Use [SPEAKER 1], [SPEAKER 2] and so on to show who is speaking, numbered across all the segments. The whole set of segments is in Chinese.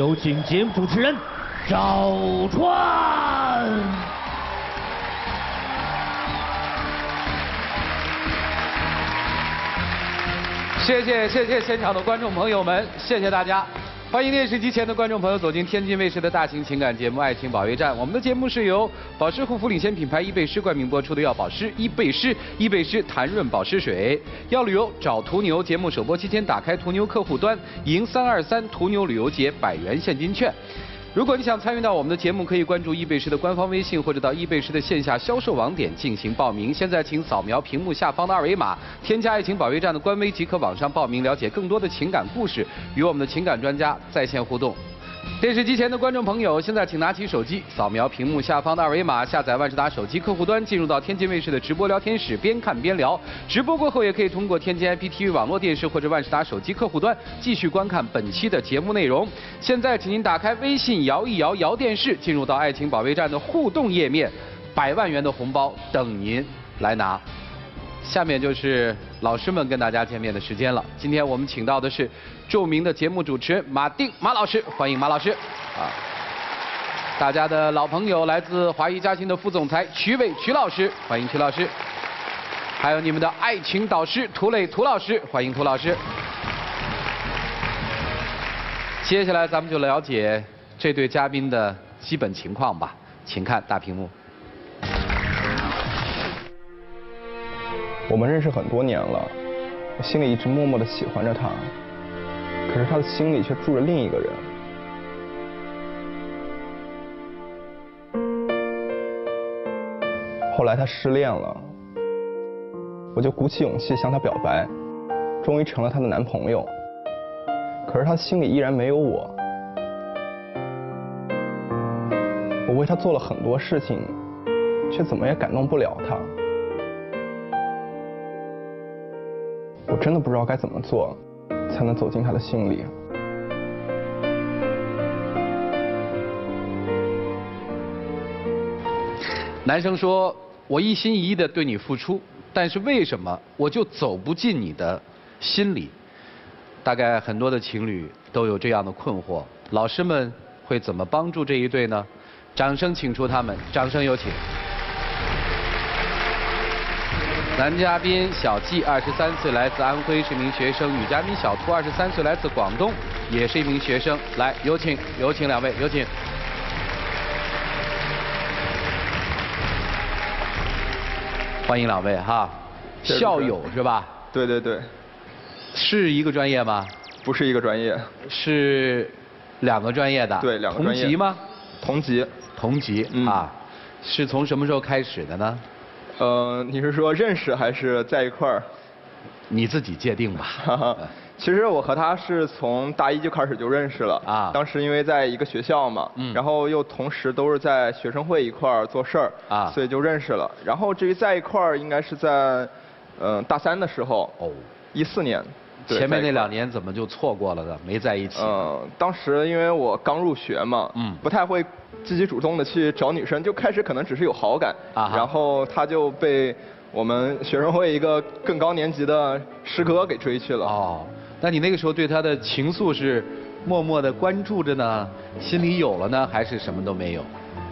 [SPEAKER 1] 有请节目主持人赵川。
[SPEAKER 2] 谢谢谢谢现场的观众朋友们，谢谢大家。欢迎电视机前的观众朋友走进天津卫视的大型情感节目《爱情保卫战》。我们的节目是由保湿护肤领先品牌伊贝诗冠名播出的，要保湿伊贝诗，伊贝诗弹润保湿水。要旅游找途牛，节目首播期间打开途牛客户端，赢三二三途牛旅游节百元现金券。如果你想参与到我们的节目，可以关注易贝诗的官方微信，或者到易贝诗的线下销售网点进行报名。现在请扫描屏幕下方的二维码，添加“爱情保卫战”的官微即可网上报名，了解更多的情感故事，与我们的情感专家在线互动。电视机前的观众朋友，现在请拿起手机，扫描屏幕下方的二维码，下载万事达手机客户端，进入到天津卫视的直播聊天室，边看边聊。直播过后，也可以通过天津 IPTV 网络电视或者万事达手机客户端继续观看本期的节目内容。现在，请您打开微信摇一摇摇电视，进入到爱情保卫战的互动页面，百万元的红包等您来拿。下面就是老师们跟大家见面的时间了。今天我们请到的是著名的节目主持人马丁马老师，欢迎马老师。啊，大家的老朋友，来自华谊嘉信的副总裁曲伟曲老师，欢迎曲老师。还有你们的爱情导师涂磊涂老师，欢迎涂老师。接下来咱们就了解这对嘉宾的基本情况吧，请看大屏幕。
[SPEAKER 3] 我们认识很多年了，我心里一直默默的喜欢着他，可是他的心里却住着另一个人。后来他失恋了，我就鼓起勇气向他表白，终于成了他的男朋友。可是他心里依然没有我，我为他做了很多事情，却怎么也感动不了他。我真的不知道该怎么做，才能走进他的心里。
[SPEAKER 2] 男生说：“我一心一意的对你付出，但是为什么我就走不进你的心里？”大概很多的情侣都有这样的困惑，老师们会怎么帮助这一对呢？掌声请出他们，掌声有请。男嘉宾小季，二十三岁，来自安徽，是一名学生；女嘉宾小兔，二十三岁，来自广东，也是一名学生。来，有请，有请两位，有请。欢迎两位哈，校友是吧？
[SPEAKER 3] 对对对，
[SPEAKER 2] 是一个专业吗？
[SPEAKER 3] 不是一个专业，
[SPEAKER 2] 是两个专业的。
[SPEAKER 3] 对，两个专业。
[SPEAKER 2] 同级吗？
[SPEAKER 3] 同级。
[SPEAKER 2] 同级啊，是从什么时候开始的呢？
[SPEAKER 3] 呃，你是说认识还是在一块儿？
[SPEAKER 2] 你自己界定吧。
[SPEAKER 3] 其实我和他是从大一就开始就认识了啊。当时因为在一个学校嘛，嗯，然后又同时都是在学生会一块儿做事儿啊，所以就认识了。然后至于在一块儿，应该是在嗯大三的时候哦，一四年。
[SPEAKER 2] 前面那两年怎么就错过了呢？没在一起。
[SPEAKER 3] 嗯，当时因为我刚入学嘛，嗯，不太会积极主动的去找女生，就开始可能只是有好感，啊，然后他就被我们学生会一个更高年级的师哥给追去了。哦，
[SPEAKER 2] 那你那个时候对他的情愫是默默的关注着呢，心里有了呢，还是什么都没有？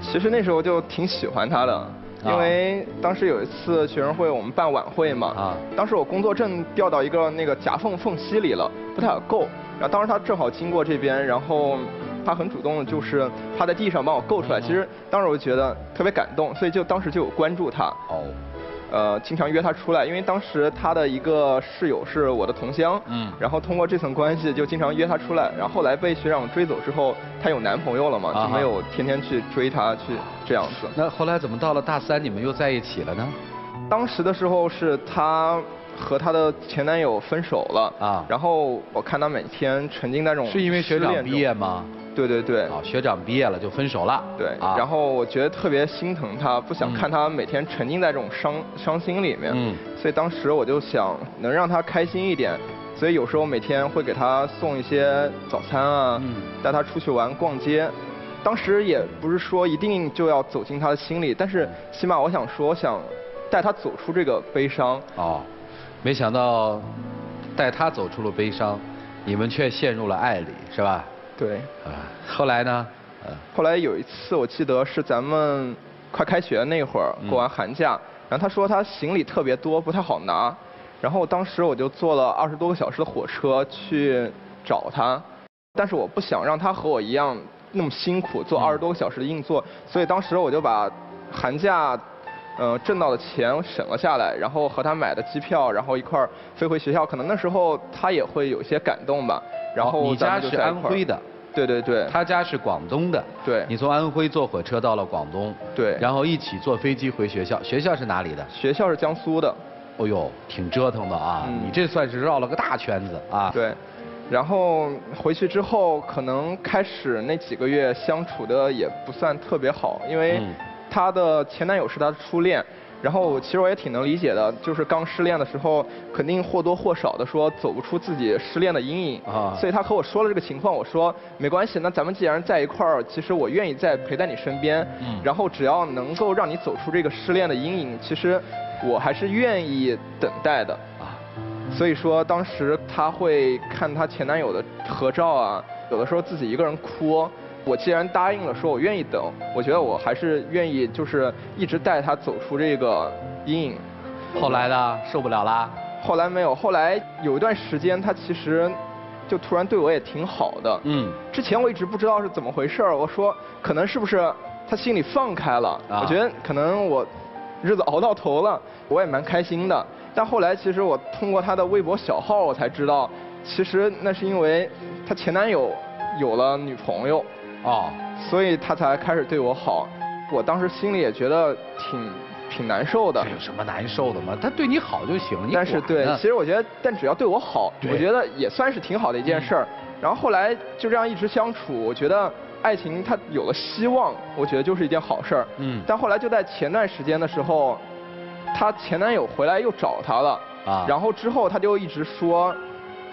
[SPEAKER 3] 其实那时候就挺喜欢他的。因为当时有一次学生会，我们办晚会嘛，啊，当时我工作证掉到一个那个夹缝缝隙里了，不太好够。然后当时他正好经过这边，然后他很主动的，就是趴在地上帮我够出来。其实当时我就觉得特别感动，所以就当时就有关注他。哦。呃，经常约他出来，因为当时他的一个室友是我的同乡，嗯，然后通过这层关系就经常约他出来，然后后来被学长追走之后，她有男朋友了嘛，就没有天天去追她去这样子。
[SPEAKER 2] 那后来怎么到了大三你们又在一起了呢？
[SPEAKER 3] 当时的时候是她和她的前男友分手了啊，然后我看她每天沉浸在这种
[SPEAKER 2] 是因为学长毕业吗？
[SPEAKER 3] 对对对，
[SPEAKER 2] 啊，学长毕业了就分手了。
[SPEAKER 3] 对，然后我觉得特别心疼他，不想看他每天沉浸在这种伤伤心里面。嗯。所以当时我就想能让他开心一点，所以有时候每天会给他送一些早餐啊，带他出去玩逛街。当时也不是说一定就要走进他的心里，但是起码我想说，想带他走出这个悲伤。哦，
[SPEAKER 2] 没想到带他走出了悲伤，你们却陷入了爱里，是吧？
[SPEAKER 3] 对。
[SPEAKER 2] 啊，后来呢？
[SPEAKER 3] 后来有一次，我记得是咱们快开学那会儿，过完寒假，然后他说他行李特别多，不太好拿，然后当时我就坐了二十多个小时的火车去找他，但是我不想让他和我一样那么辛苦，坐二十多个小时的硬座，所以当时我就把寒假嗯挣到的钱省了下来，然后和他买的机票，然后一块儿飞回学校，可能那时候他也会有些感动吧。然后
[SPEAKER 2] 你家是安徽的。
[SPEAKER 3] 对对对，
[SPEAKER 2] 他家是广东的。
[SPEAKER 3] 对，
[SPEAKER 2] 你从安徽坐火车到了广东。
[SPEAKER 3] 对，
[SPEAKER 2] 然后一起坐飞机回学校。学校是哪里的？
[SPEAKER 3] 学校是江苏的。
[SPEAKER 2] 哦呦，挺折腾的啊！你这算是绕了个大圈子啊。
[SPEAKER 3] 对，然后回去之后，可能开始那几个月相处的也不算特别好，因为他的前男友是她的初恋。然后其实我也挺能理解的，就是刚失恋的时候，肯定或多或少的说走不出自己失恋的阴影。啊。所以她和我说了这个情况，我说没关系，那咱们既然在一块儿，其实我愿意再陪在你身边。嗯。然后只要能够让你走出这个失恋的阴影，其实我还是愿意等待的。啊。所以说当时她会看她前男友的合照啊，有的时候自己一个人哭。我既然答应了，说我愿意等，我觉得我还是愿意，就是一直带他走出这个阴影。
[SPEAKER 2] 后来呢，受不了啦？
[SPEAKER 3] 后来没有，后来有一段时间，他其实就突然对我也挺好的。嗯。之前我一直不知道是怎么回事我说可能是不是他心里放开了？啊。我觉得可能我日子熬到头了，我也蛮开心的。但后来其实我通过他的微博小号，我才知道，其实那是因为他前男友有了女朋友。哦，所以他才开始对我好，我当时心里也觉得挺挺难受的。
[SPEAKER 2] 这有什么难受的吗？他对你好就行。
[SPEAKER 3] 但是对，其实我觉得，但只要对我好，我觉得也算是挺好的一件事儿。然后后来就这样一直相处，我觉得爱情它有了希望，我觉得就是一件好事儿。嗯。但后来就在前段时间的时候，她前男友回来又找她了。啊。然后之后她就一直说，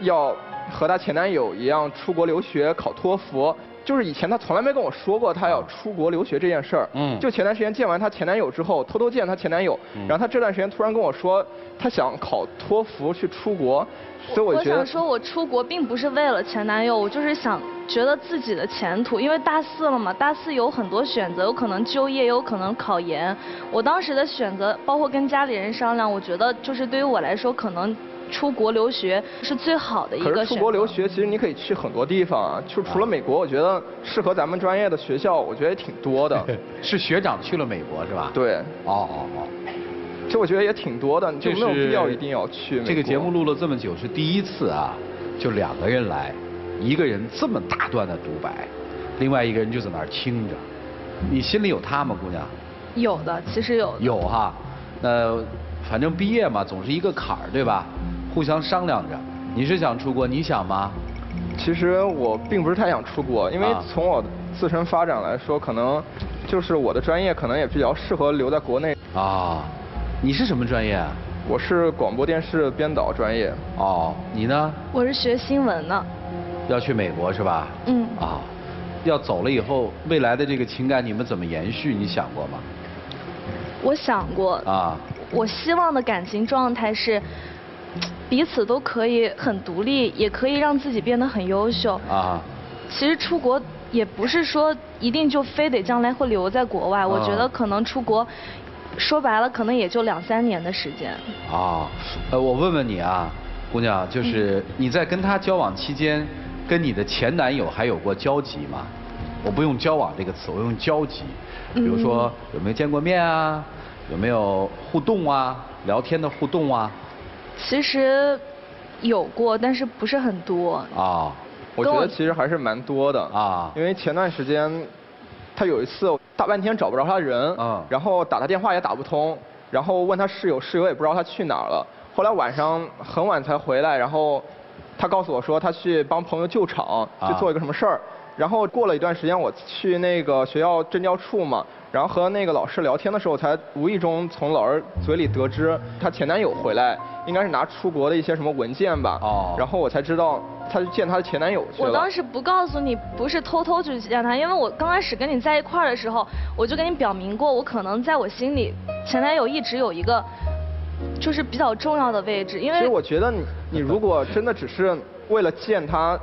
[SPEAKER 3] 要和她前男友一样出国留学考托福。就是以前她从来没跟我说过她要出国留学这件事儿。嗯。就前段时间见完她前男友之后，偷偷见她前男友，然后她这段时间突然跟我说，她想考托福去出国，所以我觉得。
[SPEAKER 4] 我想说，我出国并不是为了前男友，我就是想觉得自己的前途，因为大四了嘛，大四有很多选择，有可能就业，有可能考研。我当时的选择，包括跟家里人商量，我觉得就是对于我来说，可能。出国留学是最好的一个
[SPEAKER 3] 可是出国留学，其实你可以去很多地方啊。就除了美国，我觉得适合咱们专业的学校，我觉得也挺多的。
[SPEAKER 2] 是学长去了美国是吧？
[SPEAKER 3] 对。哦哦哦。这我觉得也挺多的，就没有必要一定要去。
[SPEAKER 2] 这个节目录了这么久是第一次啊，就两个人来，一个人这么大段的独白，另外一个人就在那儿听着。你心里有他吗，姑娘？
[SPEAKER 4] 有的，其实有。
[SPEAKER 2] 有哈，那反正毕业嘛，总是一个坎儿，对吧？互相商量着，你是想出国，你想吗？
[SPEAKER 3] 其实我并不是太想出国，因为从我自身发展来说，可能就是我的专业可能也比较适合留在国内。啊，
[SPEAKER 2] 你是什么专业？
[SPEAKER 3] 我是广播电视编导专业。哦，
[SPEAKER 2] 你呢？
[SPEAKER 4] 我是学新闻的。
[SPEAKER 2] 要去美国是吧？嗯。啊，要走了以后，未来的这个情感你们怎么延续？你想过吗？
[SPEAKER 4] 我想过。啊。我希望的感情状态是。彼此都可以很独立，也可以让自己变得很优秀。啊，其实出国也不是说一定就非得将来会留在国外。我觉得可能出国，说白了可能也就两三年的时间。啊，
[SPEAKER 2] 呃，我问问你啊，姑娘，就是你在跟他交往期间，跟你的前男友还有过交集吗？我不用交往这个词，我用交集。比如说有没有见过面啊？有没有互动啊？聊天的互动啊？
[SPEAKER 4] 其实有过，但是不是很多。啊，
[SPEAKER 3] 我觉得其实还是蛮多的啊。因为前段时间他有一次大半天找不着他人，嗯，然后打他电话也打不通，然后问他室友，室友也不知道他去哪儿了。后来晚上很晚才回来，然后他告诉我说他去帮朋友救场，去做一个什么事儿。然后过了一段时间，我去那个学校政教处嘛，然后和那个老师聊天的时候，才无意中从老师嘴里得知她前男友回来。应该是拿出国的一些什么文件吧，哦，然后我才知道，她去见她的前男友去
[SPEAKER 4] 了。我当时不告诉你，不是偷偷去见他，因为我刚开始跟你在一块儿的时候，我就跟你表明过，我可能在我心里，前男友一直有一个，就是比较重要的位置，因为。
[SPEAKER 3] 其实我觉得你，你如果真的只是为了见他，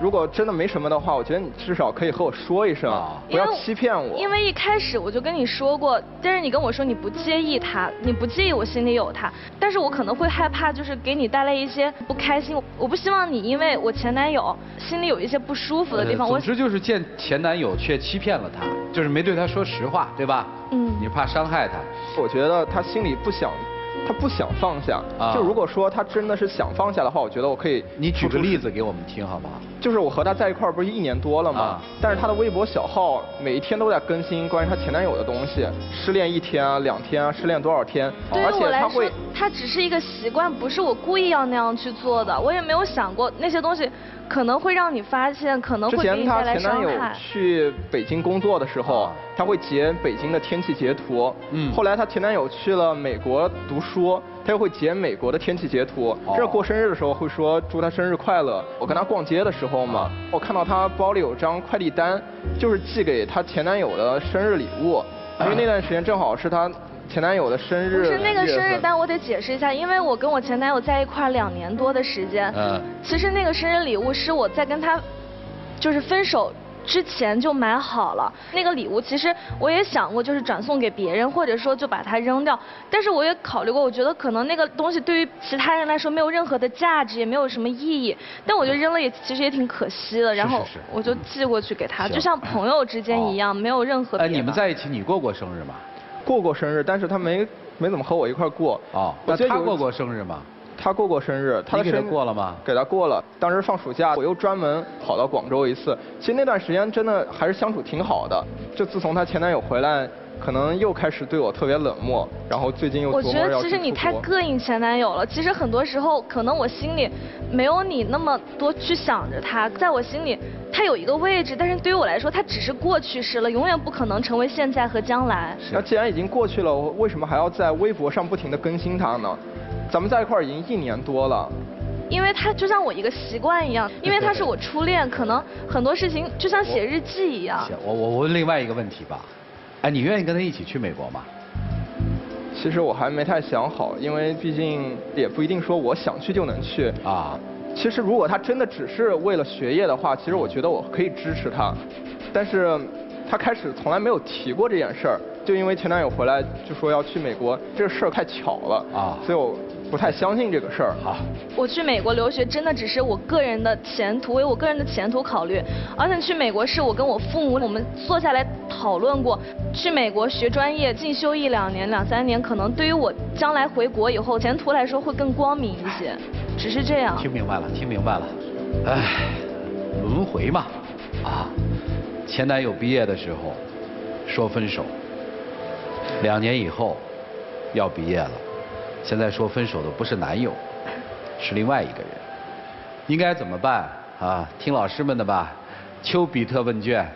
[SPEAKER 3] 如果真的没什么的话，我觉得你至少可以和我说一声，不要欺骗我。
[SPEAKER 4] 因为一开始我就跟你说过，但是你跟我说你不介意他，你不介意我心里有他，但是我可能会害怕，就是给你带来一些不开心。我不希望你因为我前男友心里有一些不舒服的地方。
[SPEAKER 2] 总之就是见前男友却欺骗了他，就是没对他说实话，对吧？嗯。你怕伤害他？
[SPEAKER 3] 我觉得他心里不想。他不想放下，就如果说他真的是想放下的话，我觉得我可以。
[SPEAKER 2] 你举个例子给我们听好不好？
[SPEAKER 3] 就是我和他在一块儿不是一年多了吗？但是他的微博小号每一天都在更新关于他前男友的东西，失恋一天啊，两天啊，失恋多少天？
[SPEAKER 4] 对于我来说，他只是一个习惯，不是我故意要那样去做的，我也没有想过那些东西。可能会让你发现，可能会给你带来伤害。之前
[SPEAKER 3] 她前男友去北京工作的时候，他会截北京的天气截图。嗯。后来她前男友去了美国读书，他又会截美国的天气截图。哦。这过生日的时候会说祝他生日快乐。我跟她逛街的时候嘛，我看到她包里有张快递单，就是寄给她前男友的生日礼物，因为那段时间正好是他。前男友的生日
[SPEAKER 4] 不是那个生日单，我得解释一下，因为我跟我前男友在一块两年多的时间，嗯，其实那个生日礼物是我在跟他就是分手之前就买好了。那个礼物其实我也想过，就是转送给别人，或者说就把它扔掉。但是我也考虑过，我觉得可能那个东西对于其他人来说没有任何的价值，也没有什么意义。但我觉得扔了也其实也挺可惜的。然后我就寄过去给他，就像朋友之间一样，没有任何。
[SPEAKER 2] 哎，你们在一起，你过过生日吗？
[SPEAKER 3] 过过生日，但是他没没怎么和我一块过。哦，
[SPEAKER 2] 那他过过生日吗？
[SPEAKER 3] 他过过生日，他
[SPEAKER 2] 给他过了吗？
[SPEAKER 3] 给他过了。当时放暑假，我又专门跑到广州一次。其实那段时间真的还是相处挺好的。就自从她前男友回来。可能又开始对我特别冷漠，然后最近又
[SPEAKER 4] 我觉得其实你太膈应前男友了。其实很多时候，可能我心里没有你那么多去想着他，在我心里他有一个位置，但是对于我来说，他只是过去式了，永远不可能成为现在和将来。
[SPEAKER 3] 那既然已经过去了，我为什么还要在微博上不停的更新他呢？咱们在一块儿已经一年多了。
[SPEAKER 4] 因为他就像我一个习惯一样，因为他是我初恋，可能很多事情就像写日记一样。
[SPEAKER 2] 行，我我问另外一个问题吧。哎，你愿意跟他一起去美国吗？
[SPEAKER 3] 其实我还没太想好，因为毕竟也不一定说我想去就能去啊。其实如果他真的只是为了学业的话，其实我觉得我可以支持他。但是他开始从来没有提过这件事儿，就因为前男友回来就说要去美国，这个事儿太巧了啊，所以我。不太相信这个事儿哈。
[SPEAKER 4] 我去美国留学真的只是我个人的前途，为我个人的前途考虑。而且去美国是我跟我父母我们坐下来讨论过，去美国学专业进修一两年两三年，可能对于我将来回国以后前途来说会更光明一些。只是这样。
[SPEAKER 2] 听明白了，听明白了。唉，轮回嘛，啊，前男友毕业的时候说分手，两年以后要毕业了。现在说分手的不是男友，是另外一个人，应该怎么办啊？听老师们的吧。丘比特问卷，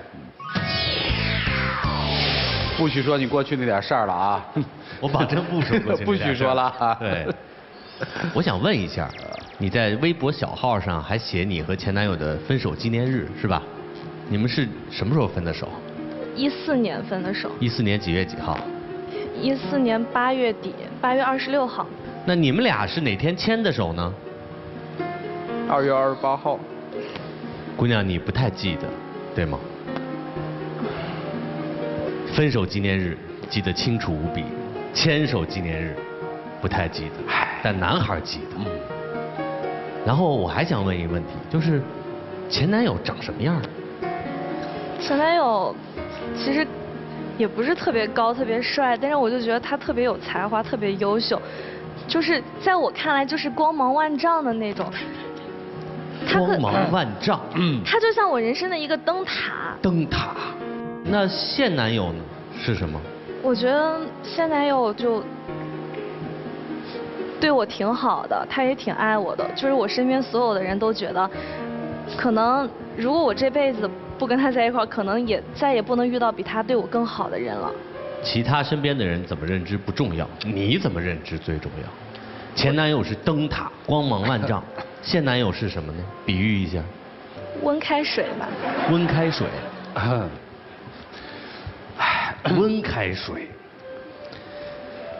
[SPEAKER 2] 不许说你过去那点事儿了啊！
[SPEAKER 5] 我保证不说过去
[SPEAKER 2] 不许说了啊！
[SPEAKER 5] 对，我想问一下，你在微博小号上还写你和前男友的分手纪念日是吧？你们是什么时候分的手？
[SPEAKER 4] 一四年分的手。
[SPEAKER 5] 一四年几月几号？
[SPEAKER 4] 一四年八月底，八月二十六号。
[SPEAKER 5] 那你们俩是哪天牵的手呢？
[SPEAKER 3] 二月二十八号。
[SPEAKER 5] 姑娘，你不太记得，对吗？分手纪念日记得清楚无比，牵手纪念日不太记得，但男孩记得。嗯。然后我还想问一个问题，就是前男友长什么样？
[SPEAKER 4] 前男友其实。也不是特别高、特别帅，但是我就觉得他特别有才华、特别优秀，就是在我看来就是光芒万丈的那种。
[SPEAKER 5] 光芒万丈，
[SPEAKER 4] 嗯。他就像我人生的一个灯塔。
[SPEAKER 5] 灯塔。那现男友呢？是什么？
[SPEAKER 4] 我觉得现男友就对我挺好的，他也挺爱我的。就是我身边所有的人都觉得，可能如果我这辈子。不跟他在一块儿，可能也再也不能遇到比他对我更好的人了。
[SPEAKER 5] 其他身边的人怎么认知不重要，你怎么认知最重要。前男友是灯塔，光芒万丈；现男友是什么呢？比喻一下。
[SPEAKER 4] 温开水吧。
[SPEAKER 5] 温开水。温开水。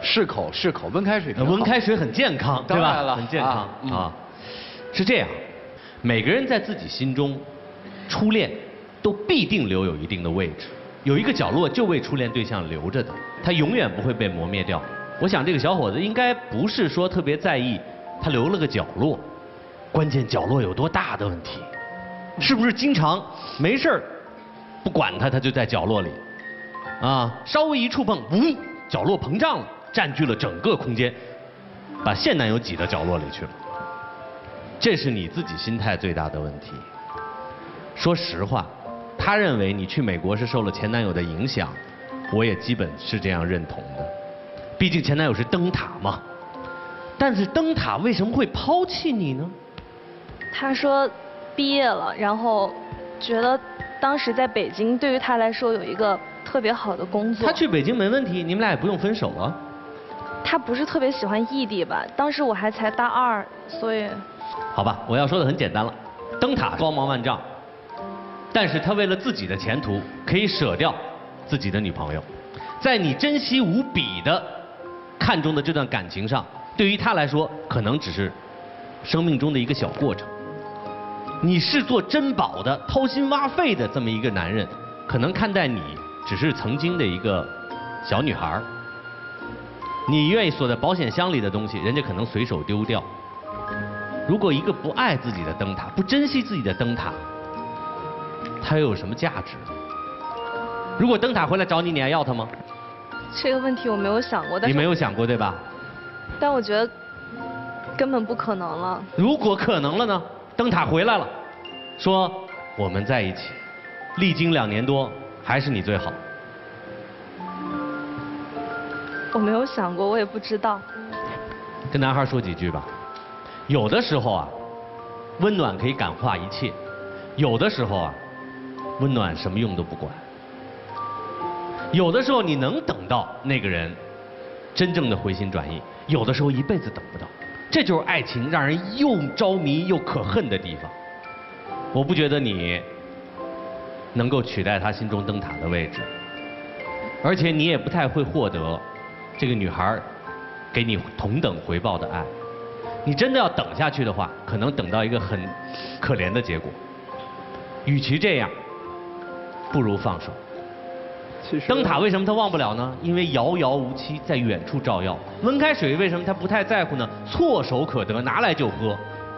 [SPEAKER 2] 适口适口，温开水。
[SPEAKER 5] 温开水很健康，对吧？很健康啊。是这样。每个人在自己心中，初恋都必定留有一定的位置，有一个角落就为初恋对象留着的，他永远不会被磨灭掉。我想这个小伙子应该不是说特别在意他留了个角落，关键角落有多大的问题，是不是经常没事儿不管他，他就在角落里，啊，稍微一触碰，呜，角落膨胀了，占据了整个空间，把现男友挤到角落里去了。这是你自己心态最大的问题。说实话，他认为你去美国是受了前男友的影响，我也基本是这样认同的。毕竟前男友是灯塔嘛。但是灯塔为什么会抛弃你呢？
[SPEAKER 4] 他说，毕业了，然后觉得当时在北京对于他来说有一个特别好的工作。
[SPEAKER 5] 他去北京没问题，你们俩也不用分手了。
[SPEAKER 4] 他不是特别喜欢异地吧？当时我还才大二，所以。
[SPEAKER 5] 好吧，我要说的很简单了，灯塔光芒万丈，但是他为了自己的前途，可以舍掉自己的女朋友，在你珍惜无比的、看中的这段感情上，对于他来说，可能只是生命中的一个小过程。你视作珍宝的、掏心挖肺的这么一个男人，可能看待你只是曾经的一个小女孩你愿意锁在保险箱里的东西，人家可能随手丢掉。如果一个不爱自己的灯塔，不珍惜自己的灯塔，它又有什么价值？如果灯塔回来找你，你还要它吗？
[SPEAKER 4] 这个问题我没有想过，但
[SPEAKER 5] 你没有想过对吧？
[SPEAKER 4] 但我觉得根本不可能了。
[SPEAKER 5] 如果可能了呢？灯塔回来了，说我们在一起，历经两年多，还是你最好。
[SPEAKER 4] 我没有想过，我也不知道。
[SPEAKER 5] 跟男孩说几句吧。有的时候啊，温暖可以感化一切；有的时候啊，温暖什么用都不管；有的时候你能等到那个人真正的回心转意；有的时候一辈子等不到。这就是爱情让人又着迷又可恨的地方。我不觉得你能够取代他心中灯塔的位置，而且你也不太会获得这个女孩给你同等回报的爱。你真的要等下去的话，可能等到一个很可怜的结果。与其这样，不如放手。其实灯塔为什么他忘不了呢？因为遥遥无期，在远处照耀。温开水为什么他不太在乎呢？唾手可得，拿来就喝。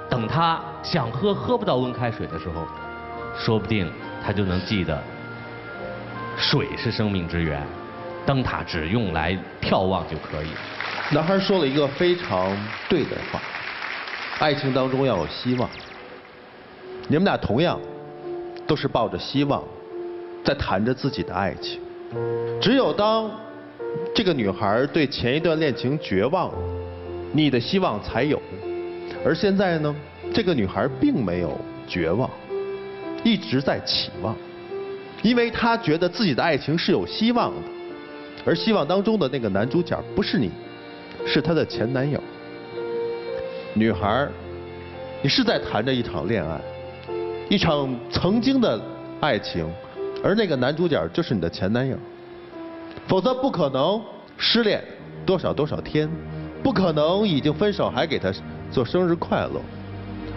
[SPEAKER 5] 等他想喝喝不到温开水的时候，说不定他就能记得，水是生命之源，灯塔只用来眺望就可以。
[SPEAKER 6] 男孩说了一个非常对的话。爱情当中要有希望，你们俩同样都是抱着希望在谈着自己的爱情。只有当这个女孩对前一段恋情绝望了，你的希望才有。而现在呢，这个女孩并没有绝望，一直在期望，因为她觉得自己的爱情是有希望的。而希望当中的那个男主角不是你，是她的前男友。女孩你是在谈着一场恋爱，一场曾经的爱情，而那个男主角就是你的前男友，否则不可能失恋多少多少天，不可能已经分手还给他做生日快乐，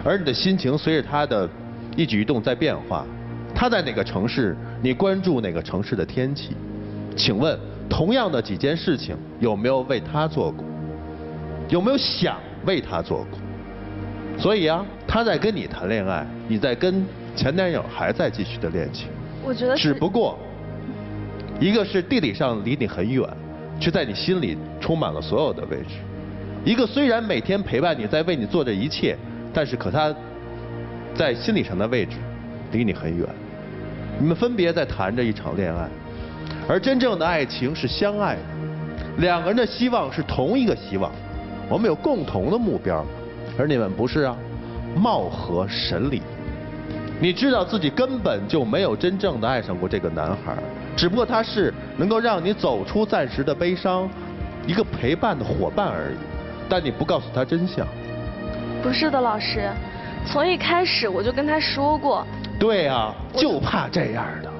[SPEAKER 6] 而你的心情随着他的一举一动在变化，他在哪个城市，你关注哪个城市的天气，请问同样的几件事情有没有为他做过，有没有想？为他做过，所以啊，他在跟你谈恋爱，你在跟前男友还在继续的恋情。
[SPEAKER 4] 我觉得
[SPEAKER 6] 只不过，一个是地理上离你很远，却在你心里充满了所有的位置；一个虽然每天陪伴你在为你做着一切，但是可他，在心理上的位置离你很远。你们分别在谈着一场恋爱，而真正的爱情是相爱的，两个人的希望是同一个希望。我们有共同的目标，而你们不是啊，貌合神离。你知道自己根本就没有真正的爱上过这个男孩，只不过他是能够让你走出暂时的悲伤，一个陪伴的伙伴而已。但你不告诉他真相。
[SPEAKER 4] 不是的，老师，从一开始我就跟他说过。
[SPEAKER 6] 对啊，就怕这样的。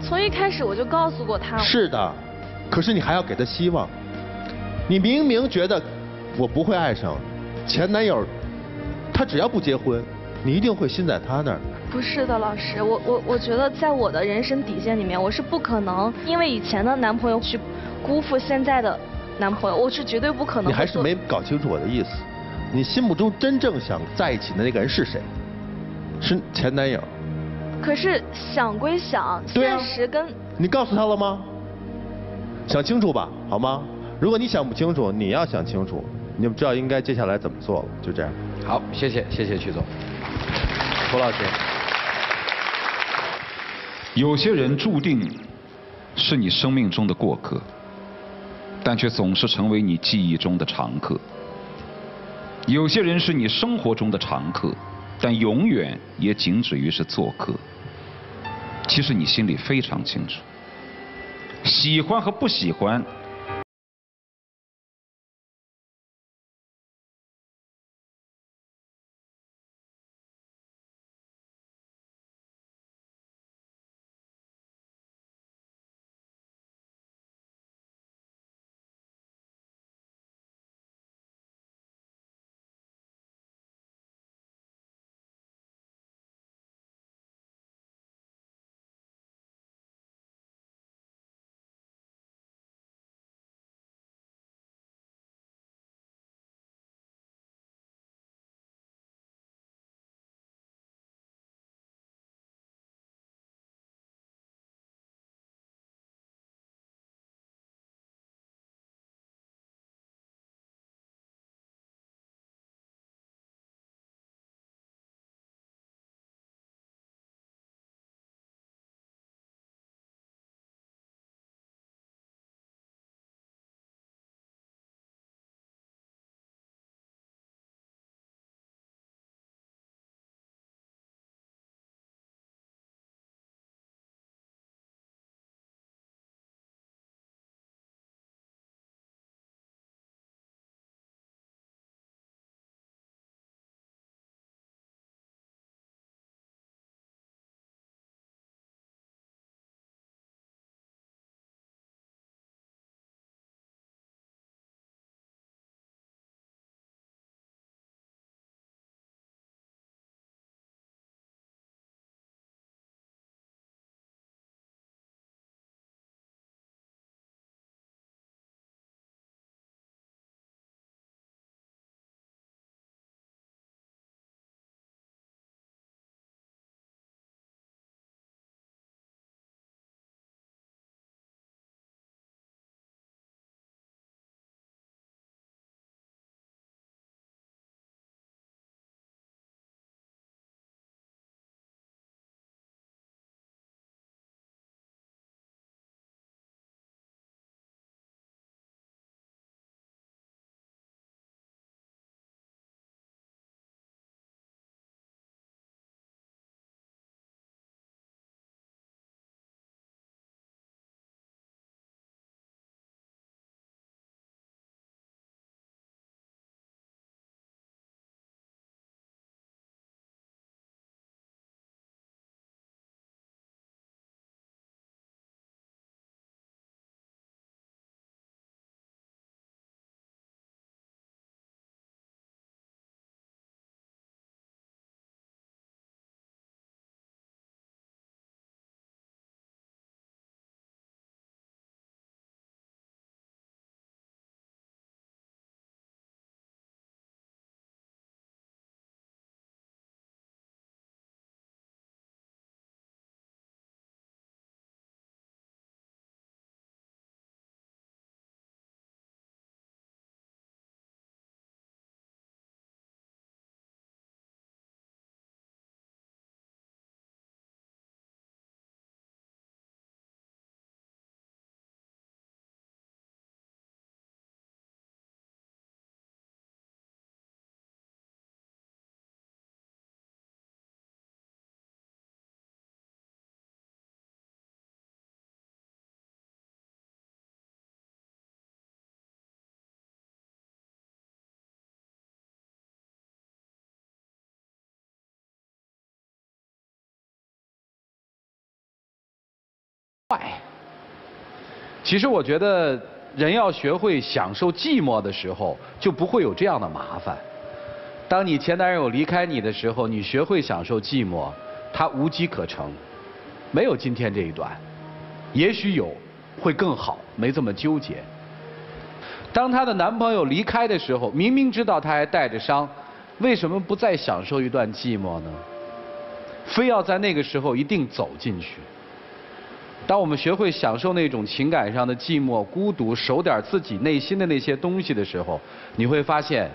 [SPEAKER 4] 从一开始我就告诉过他。
[SPEAKER 6] 是的，可是你还要给他希望。你明明觉得。我不会爱上前男友，他只要不结婚，你一定会心在他那儿。
[SPEAKER 4] 不是的，老师，我我我觉得在我的人生底线里面，我是不可能因为以前的男朋友去辜负现在的男朋友，我是绝对不可能。
[SPEAKER 6] 你还是没搞清楚我的意思，你心目中真正想在一起的那个人是谁？是前男友。
[SPEAKER 4] 可是想归想，现实跟……
[SPEAKER 6] 你告诉他了吗？想清楚吧，好吗？如果你想不清楚，你要想清楚，你就知道应该接下来怎么做了。就这样。
[SPEAKER 2] 好，谢谢，谢谢曲总。胡老师，
[SPEAKER 7] 有些人注定是你生命中的过客，但却总是成为你记忆中的常客；有些人是你生活中的常客，但永远也仅止于是做客。其实你心里非常清楚，喜欢和不喜欢。
[SPEAKER 2] 坏。其实我觉得，人要学会享受寂寞的时候，就不会有这样的麻烦。当你前男友离开你的时候，你学会享受寂寞，他无机可乘，没有今天这一段，也许有，会更好，没这么纠结。当她的男朋友离开的时候，明明知道他还带着伤，为什么不再享受一段寂寞呢？非要在那个时候一定走进去。当我们学会享受那种情感上的寂寞、孤独，守点自己内心的那些东西的时候，你会发现，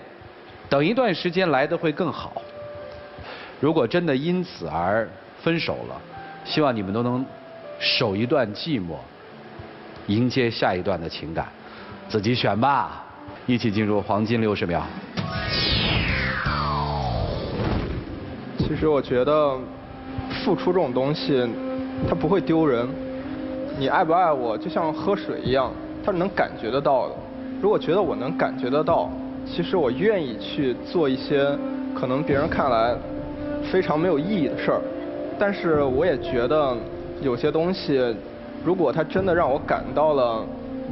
[SPEAKER 2] 等一段时间来的会更好。如果真的因此而分手了，希望你们都能守一段寂寞，迎接下一段的情感。自己选吧，一起进入黄金六十秒。
[SPEAKER 3] 其实我觉得，付出这种东西，它不会丢人。你爱不爱我，就像喝水一样，它是能感觉得到的。如果觉得我能感觉得到，其实我愿意去做一些可能别人看来非常没有意义的事儿。但是我也觉得有些东西，如果它真的让我感到了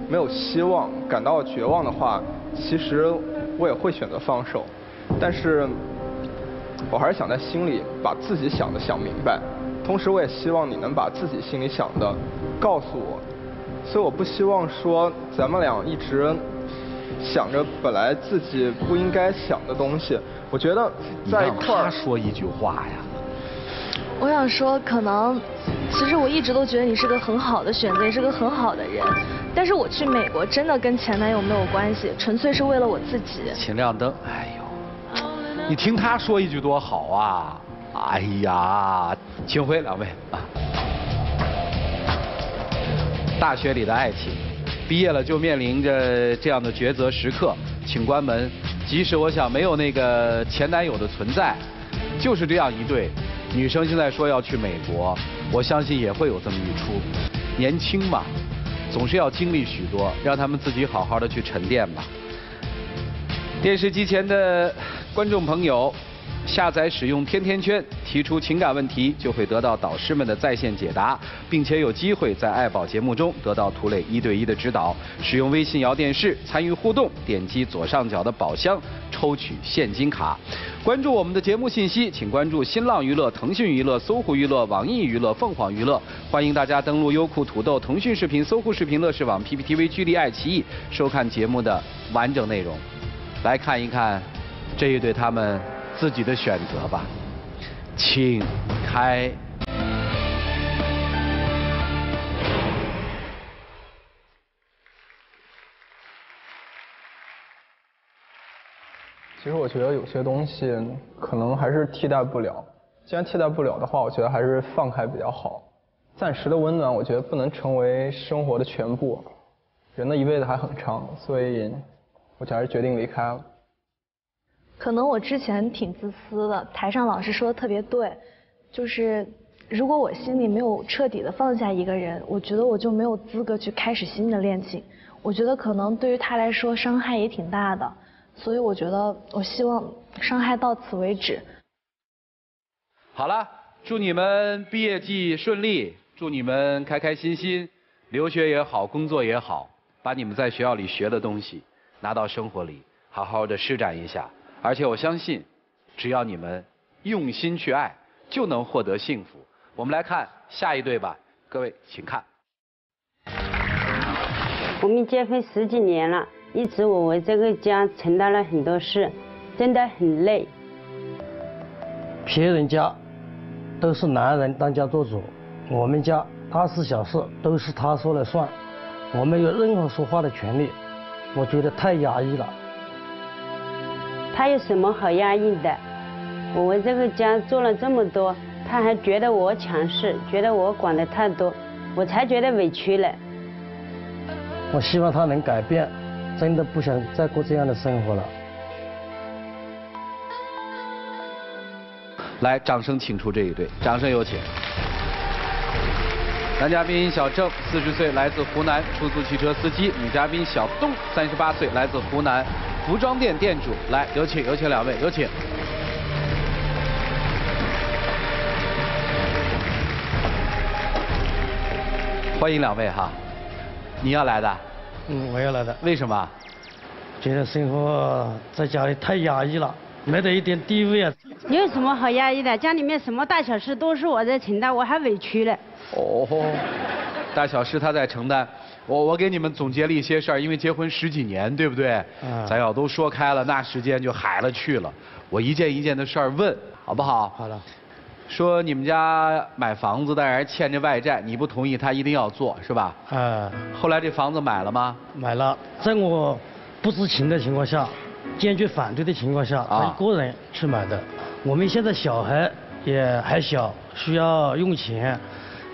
[SPEAKER 3] 没有希望，感到绝望的话，其实我也会选择放手。但是，我还是想在心里把自己想的想明白。同时，我也希望你能把自己心里想的告诉我，所以我不希望说咱们俩一直想着本来自己不应该想的东西。我觉得在一块
[SPEAKER 2] 说一句话呀。
[SPEAKER 4] 我想说，可能其实我一直都觉得你是个很好的选择，也是个很好的人。但是我去美国真的跟前男友没有关系，纯粹是为了我自己。
[SPEAKER 2] 请亮灯。哎呦，你听他说一句多好啊！哎呀，请回两位啊！大学里的爱情，毕业了就面临着这样的抉择时刻，请关门。即使我想没有那个前男友的存在，就是这样一对女生现在说要去美国，我相信也会有这么一出。年轻嘛，总是要经历许多，让他们自己好好的去沉淀吧。电视机前的观众朋友。下载使用天天圈，提出情感问题就会得到导师们的在线解答，并且有机会在爱宝节目中得到涂磊一对一的指导。使用微信摇电视参与互动，点击左上角的宝箱抽取现金卡。关注我们的节目信息，请关注新浪娱乐、腾讯娱乐、搜狐娱乐、网易娱乐、凤凰娱乐。欢迎大家登录优酷、土豆、腾讯视频、搜狐视频、乐视网、PPTV、聚力、爱奇艺收看节目的完整内容。来看一看这一对他们。自己的选择吧，请开。
[SPEAKER 3] 其实我觉得有些东西可能还是替代不了。既然替代不了的话，我觉得还是放开比较好。暂时的温暖，我觉得不能成为生活的全部。人的一辈子还很长，所以，我还是决定离开了。
[SPEAKER 4] 可能我之前挺自私的，台上老师说的特别对，就是如果我心里没有彻底的放下一个人，我觉得我就没有资格去开始新的恋情。我觉得可能对于他来说伤害也挺大的，所以我觉得我希望伤害到此为止。
[SPEAKER 2] 好了，祝你们毕业季顺利，祝你们开开心心，留学也好，工作也好，把你们在学校里学的东西拿到生活里，好好的施展一下。而且我相信，只要你们用心去爱，就能获得幸福。我们来看下一对吧，各位请看。
[SPEAKER 8] 我们结婚十几年了，一直我为这个家承担了很多事，真的很累。
[SPEAKER 9] 别人家都是男人当家做主，我们家大事小事都是他说了算，我没有任何说话的权利，我觉得太压抑了。
[SPEAKER 8] 他有什么好压抑的？我为这个家做了这么多，他还觉得我强势，觉得我管的太多，我才觉得委屈了。
[SPEAKER 9] 我希望他能改变，真的不想再过这样的生活了。
[SPEAKER 2] 来，掌声请出这一对，掌声有请。男嘉宾小郑，四十岁，来自湖南，出租汽车司机；女嘉宾小东，三十八岁，来自湖南。服装店店主，来，有请，有请两位，有请。欢迎两位哈，你要来的？
[SPEAKER 9] 嗯，我要来的。
[SPEAKER 2] 为什么？
[SPEAKER 9] 觉得生活在家里太压抑了，没得一点地位啊。
[SPEAKER 8] 你有什么好压抑的？家里面什么大小事都是我在承担，我还委屈了。哦，
[SPEAKER 2] 大小事他在承担。我我给你们总结了一些事儿，因为结婚十几年，对不对？嗯。咱要都说开了，那时间就海了去了。我一件一件的事儿问，好不好？
[SPEAKER 9] 好了。
[SPEAKER 2] 说你们家买房子，但是欠着外债，你不同意，他一定要做，是吧？嗯。后来这房子买了吗？
[SPEAKER 9] 买了，在我不知情的情况下，坚决反对的情况下，他一个人去买的。我们现在小孩也还小，需要用钱，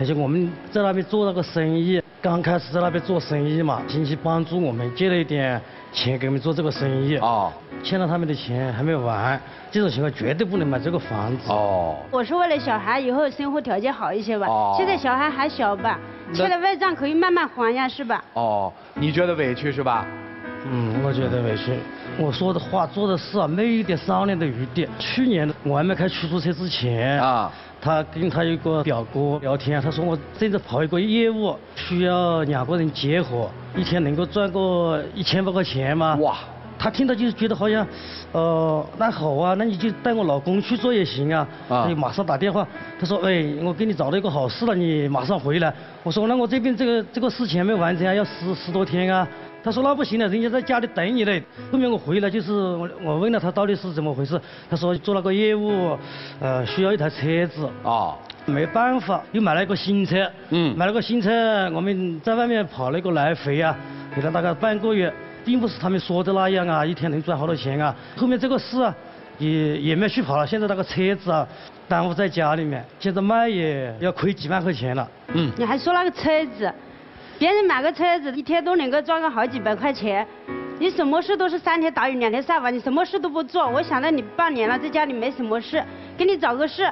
[SPEAKER 9] 而且我们在那边做那个生意，刚开始在那边做生意嘛，亲戚帮助我们借了一点钱给我们做这个生意。哦。欠了他们的钱还没完，这种情况绝对不能买这个房子。哦。
[SPEAKER 8] 我是为了小孩以后生活条件好一些吧。哦。现在小孩还小吧，欠了外账可以慢慢还呀，是吧？哦，
[SPEAKER 2] 你觉得委屈是吧？
[SPEAKER 9] 嗯，我觉得委屈。我说的话、做的事啊，没有一点商量的余地。去年我还没开出租车之前啊，他跟他一个表哥聊天，他说我正在跑一个业务，需要两个人结合，一天能够赚个一千多块钱吗？哇！他听到就觉得好像，呃，那好啊，那你就带我老公去做也行啊。啊。他就马上打电话，他说，哎，我给你找到一个好事了，你马上回来。我说，那我这边这个这个事情还没完成啊，要十十多天啊。他说那不行了，人家在家里等你嘞。后面我回来就是我我问了他到底是怎么回事，他说做那个业务，呃，需要一台车子。啊。没办法，又买了一个新车。嗯。买了个新车，我们在外面跑了一个来回啊，给了大概半个月。并不是他们说的那样啊，一天能赚好多钱啊。后面这个事啊，也也没去跑了。现在那个车子啊，耽误在家里面，现在卖也要亏几万块钱了。
[SPEAKER 8] 嗯。你还说那个车子，别人买个车子一天都能够赚个好几百块钱，你什么事都是三天打鱼两天晒网，你什么事都不做。我想到你半年了，在家里没什么事，给你找个事，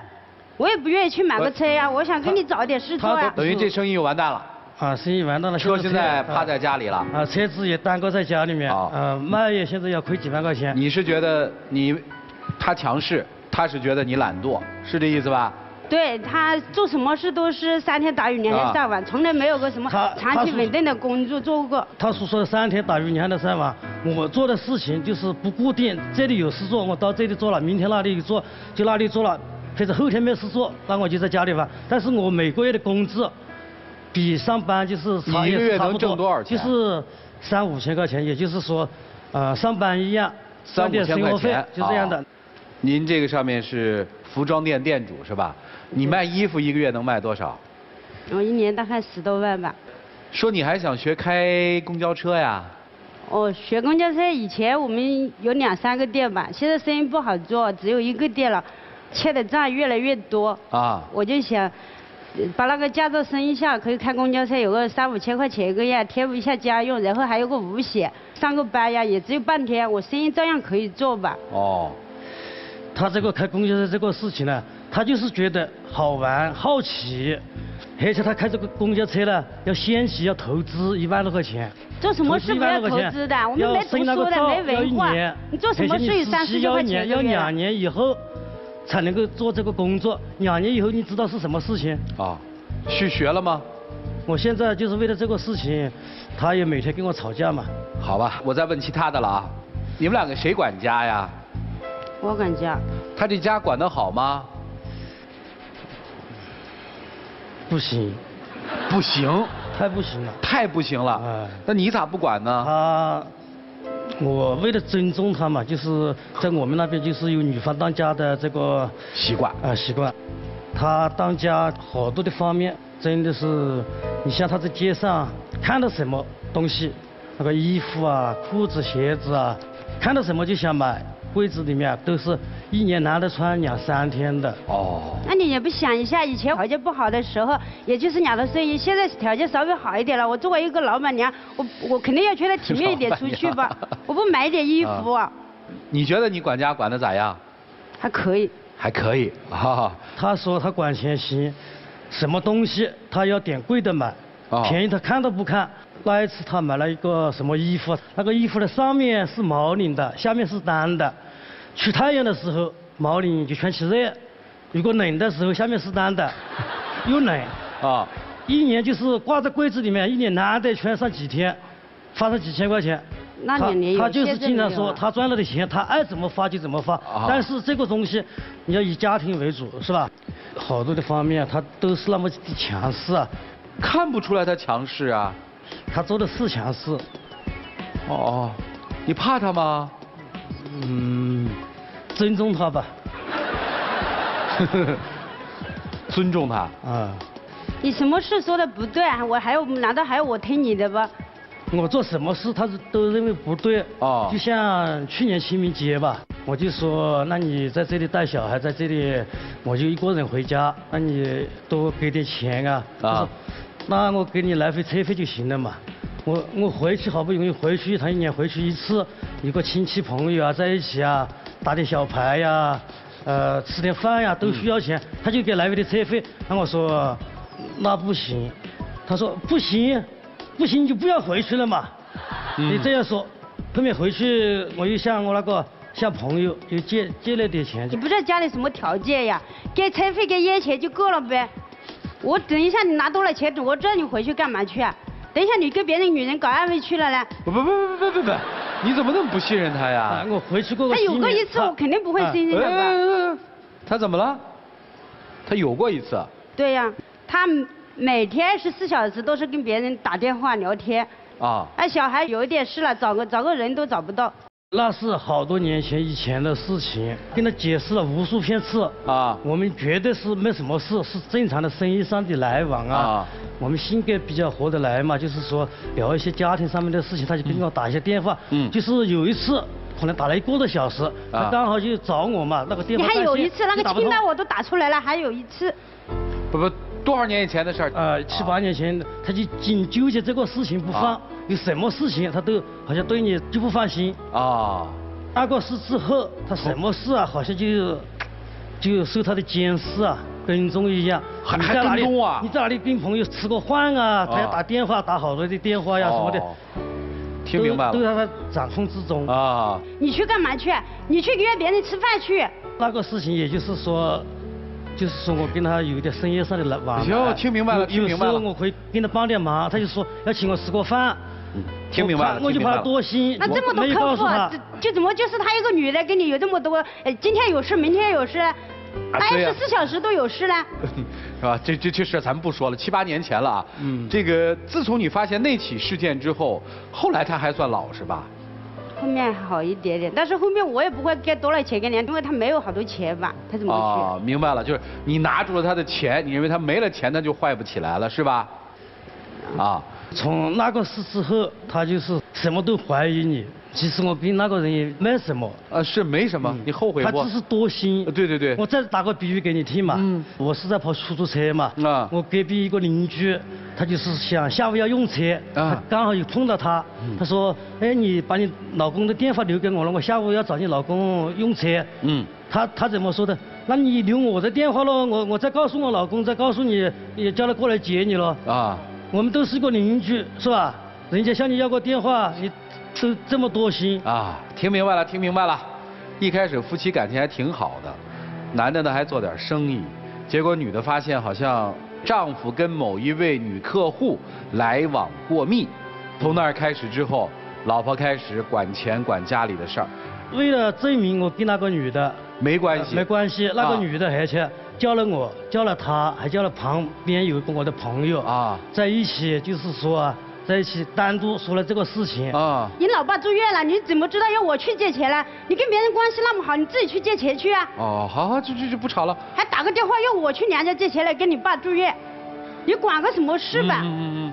[SPEAKER 8] 我也不愿意去买个车呀。我想给你找点事做呀。
[SPEAKER 2] 等于这生意又完蛋了。
[SPEAKER 9] 啊，生意完蛋了，
[SPEAKER 2] 车现在趴在家里了。啊，
[SPEAKER 9] 车子也耽搁在家里面。啊，卖也现在要亏几万块钱。
[SPEAKER 2] 你是觉得你他强势，他是觉得你懒惰，是这意思吧？
[SPEAKER 8] 对他做什么事都是三天打鱼两天晒网，从来没有过什么长期稳定的工作做过。
[SPEAKER 9] 他是说三天打鱼两天晒网，我做的事情就是不固定，这里有事做，我到这里做了，明天那里做，就那里做了，或者后天没事做，那我就在家里玩。但是我每个月的工资。比上班就是
[SPEAKER 2] 一个月能挣多少
[SPEAKER 9] 钱？就是三五千块钱，也就是说，呃，上班一样，
[SPEAKER 2] 三五千块钱，
[SPEAKER 9] 就这样的。
[SPEAKER 2] 您这个上面是服装店店主是吧？你卖衣服一个月能卖多少？
[SPEAKER 8] 我一年大概十多万吧。
[SPEAKER 2] 说你还想学开公交车呀？
[SPEAKER 8] 哦，学公交车以前我们有两三个店吧，现在生意不好做，只有一个店了，欠的账越来越多。啊。我就想。把那个驾照升一下，可以开公交车，有个三五千块钱一个月，贴补一下家用，然后还有个五险，上个班呀，也只有半天，我生意照样可以做吧。哦，
[SPEAKER 9] 他这个开公交车这个事情呢，他就是觉得好玩、好奇，而且他开这个公交车呢，要先期要投资一万多块钱。
[SPEAKER 8] 做什么事不要投资的？我们没读书的，没文化。你做什么事有三四千块钱
[SPEAKER 9] 要两年以后。才能够做这个工作，两年以后你知道是什么事情？啊，
[SPEAKER 2] 去学了吗？
[SPEAKER 9] 我现在就是为了这个事情，他也每天跟我吵架嘛。
[SPEAKER 2] 好吧，我再问其他的了啊，你们两个谁管家呀？
[SPEAKER 8] 我管家。
[SPEAKER 2] 他这家管得好吗？
[SPEAKER 9] 不行。
[SPEAKER 2] 不行？
[SPEAKER 9] 太不行了。
[SPEAKER 2] 太不行了。哎。那你咋不管呢？
[SPEAKER 9] 他。我为了尊重他嘛，就是在我们那边就是有女方当家的这个
[SPEAKER 2] 习惯
[SPEAKER 9] 啊习惯。他当家好多的方面，真的是，你像他在街上看到什么东西，那个衣服啊、裤子、鞋子啊，看到什么就想买。柜子里面都是一年难得穿两三天的。
[SPEAKER 8] 哦。那你也不想一下，以前条件不好的时候，也就是两套睡衣，现在条件稍微好一点了。我作为一个老板娘，我我肯定要穿得体面一点出去吧。我不买点衣服。啊。
[SPEAKER 2] 你觉得你管家管的咋样？
[SPEAKER 8] 还可以。
[SPEAKER 2] 还可以。哈。
[SPEAKER 9] 他说他管钱行，什么东西他要点贵的买，便宜他看都不看。那一次他买了一个什么衣服，那个衣服的上面是毛领的，下面是单的。出太阳的时候，毛领就穿起热；如果冷的时候，下面是单的，又冷。啊。一年就是挂在柜子里面，一年难得穿上几天，花上几千块钱。
[SPEAKER 8] 那两年
[SPEAKER 9] 他就是经常说，他赚了的钱，他爱怎么花就怎么花。但是这个东西，你要以家庭为主，是吧？好多的方面，他都是那么的强势啊。
[SPEAKER 2] 看不出来他强势啊。
[SPEAKER 9] 他做的是强势。
[SPEAKER 2] 哦，你怕他吗？
[SPEAKER 9] 嗯，尊重他吧。
[SPEAKER 2] 尊重他。
[SPEAKER 9] 啊。
[SPEAKER 8] 你什么事说的不对，我还要难道还要我听你的吧？
[SPEAKER 9] 我做什么事，他是都认为不对。啊。就像去年清明节吧，我就说，那你在这里带小孩，在这里，我就一个人回家，那你多给点钱啊。啊。那我给你来回车费就行了嘛。我我回去好不容易回去，他一年回去一次，一个亲戚朋友啊在一起啊，打点小牌呀，呃，吃点饭呀，都需要钱，他就给来回的车费。那我说。那不行，他说不行，不行你就不要回去了嘛。你这样说，后面回去我又向我那个向朋友又借借了点钱。
[SPEAKER 8] 你不知道家里什么条件呀？给车费给烟钱就够了呗。我等一下你拿多了钱，我知道你回去干嘛去啊？等一下你跟别的女人搞暧昧去了呢？
[SPEAKER 2] 不不不不不不不，你怎么那么不信任他呀？
[SPEAKER 9] 我回去过。
[SPEAKER 8] 他有过一次，我肯定不会信任他。
[SPEAKER 2] 他怎么了？他有过一次。
[SPEAKER 8] 对呀。他每天二十四小时都是跟别人打电话聊天。啊。哎，小孩有一点事了，找个找个人都找不到。
[SPEAKER 9] 那是好多年前以前的事情，跟他解释了无数遍次。啊。我们绝对是没什么事，是正常的生意上的来往啊。啊。我们性格比较合得来嘛，就是说聊一些家庭上面的事情，他就跟我打一些电话。嗯。就是有一次，可能打了一个多小时，他刚好就找我嘛，那个电话。
[SPEAKER 8] 你还有一次，那个清单我都打出来了，还有一次。
[SPEAKER 2] 不不。多少年以前的事儿？
[SPEAKER 9] 呃，七八年前，他就紧纠结这个事情不放，有什么事情他都好像对你就不放心。啊。那个事之后，他什么事啊，好像就就受他的监视啊，跟踪一样。
[SPEAKER 2] 还还跟踪啊？
[SPEAKER 9] 你在哪里跟朋友吃过饭啊？他要打电话，打好多的电话呀什么的。
[SPEAKER 2] 听明白了。
[SPEAKER 9] 都在他掌控之中。啊。
[SPEAKER 8] 你去干嘛去？你去约别人吃饭去？
[SPEAKER 9] 那个事情，也就是说。就是说我跟他有点生意上的来往。
[SPEAKER 2] 行，听明白了，听明白了。
[SPEAKER 9] 有时候我会跟他帮点忙，他就说要请我吃个饭。
[SPEAKER 2] 嗯，听明白了，
[SPEAKER 9] 我就怕他多心。
[SPEAKER 8] 那这么多客户，就怎么就是他一个女的跟你有这么多？哎，今天有事，明天有事，二十四小时都有事呢？
[SPEAKER 2] 是吧？这这这事咱们不说了，七八年前了啊。嗯。这个自从你发现那起事件之后，后来他还算老实吧？
[SPEAKER 8] 后面好一点点，但是后面我也不会给多少钱给你，因为他没有好多钱吧，他怎么去？
[SPEAKER 2] 哦，明白了，就是你拿住了他的钱，你认为他没了钱，他就坏不起来了，是吧？啊，
[SPEAKER 9] 从那个事之后，他就是什么都怀疑你。其实我跟那个人也没什么，
[SPEAKER 2] 呃，是没什么，你后悔
[SPEAKER 9] 不？他只是多心。
[SPEAKER 2] 对对对。
[SPEAKER 9] 我再打个比喻给你听嘛，嗯，我是在跑出租车嘛，啊，我隔壁一个邻居，他就是想下午要用车，啊，刚好又碰到他，他说，哎，你把你老公的电话留给我了，我下午要找你老公用车，嗯，他他怎么说的？那你留我的电话喽，我我再告诉我老公，再告诉你，也叫他过来接你喽。啊，我们都是一个邻居，是吧？人家向你要个电话，你。都这么多心啊！
[SPEAKER 2] 听明白了，听明白了。一开始夫妻感情还挺好的，男的呢还做点生意，结果女的发现好像丈夫跟某一位女客户来往过密。从那儿开始之后，老婆开始管钱管家里的事儿。
[SPEAKER 9] 为了证明我跟那个女的
[SPEAKER 2] 没关系，
[SPEAKER 9] 没关系，那个女的而且叫了我，叫了她，还叫了旁边有个我的朋友啊，在一起就是说。在一起单独说了这个事情啊！
[SPEAKER 8] 你老爸住院了，你怎么知道要我去借钱呢？你跟别人关系那么好，你自己去借钱去啊！
[SPEAKER 2] 哦，好好，就就就不吵了。
[SPEAKER 8] 还打个电话要我去娘家借钱来跟你爸住院，你管个什么事吧？嗯嗯嗯，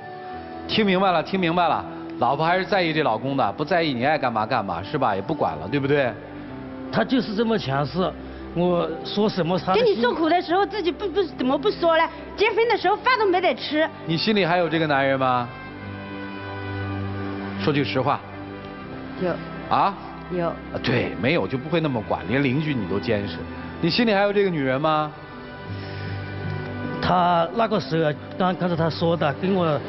[SPEAKER 2] 听明白了，听明白了。老婆还是在意这老公的，不在意你爱干嘛干嘛是吧？也不管了，对不对？
[SPEAKER 9] 他就是这么强势，我说什么他。
[SPEAKER 8] 跟你受苦的时候自己不不怎么不说呢？结婚的时候饭都没得吃。
[SPEAKER 2] 你心里还有这个男人吗？说句实话，
[SPEAKER 8] 有
[SPEAKER 2] 啊，
[SPEAKER 8] 有啊，
[SPEAKER 2] 对，没有就不会那么管，连邻居你都监视，你心里还有这个女人吗？
[SPEAKER 9] 他那个时候刚刚才他说的跟我，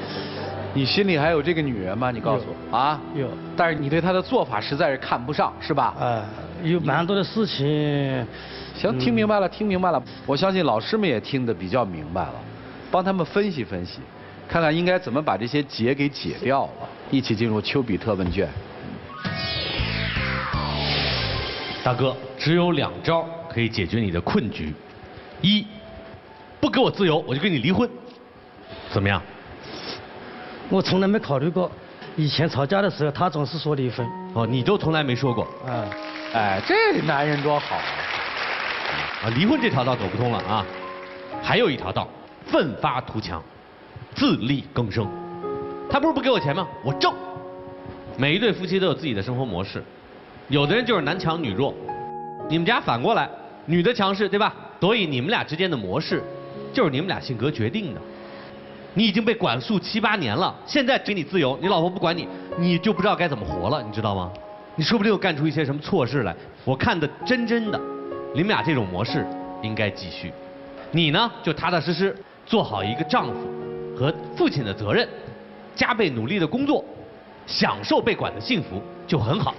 [SPEAKER 2] 你心里还有这个女人吗？你告诉我啊，
[SPEAKER 9] 有，
[SPEAKER 2] 但是你对她的做法实在是看不上，是吧？
[SPEAKER 9] 啊，有蛮多的事情。
[SPEAKER 2] 行，听明白了，听明白了。我相信老师们也听得比较明白了，帮他们分析分析，看看应该怎么把这些结给解掉了。一起进入丘比特问卷。
[SPEAKER 5] 大哥，只有两招可以解决你的困局：一，不给我自由，我就跟你离婚，怎么样？
[SPEAKER 9] 我从来没考虑过，以前吵架的时候，他总是说离婚。
[SPEAKER 5] 哦，你都从来没说过。
[SPEAKER 2] 嗯，哎，这男人多好啊！
[SPEAKER 5] 啊，离婚这条道走不通了啊！还有一条道，奋发图强，自力更生。他不是不给我钱吗？我挣。每一对夫妻都有自己的生活模式，有的人就是男强女弱，你们家反过来，女的强势，对吧？所以你们俩之间的模式，就是你们俩性格决定的。你已经被管束七八年了，现在给你自由，你老婆不管你，你就不知道该怎么活了，你知道吗？你说不定又干出一些什么错事来。我看的真真的，你们俩这种模式应该继续。你呢，就踏踏实实做好一个丈夫和父亲的责任，加倍努力的工作。享受被管的幸福就很好。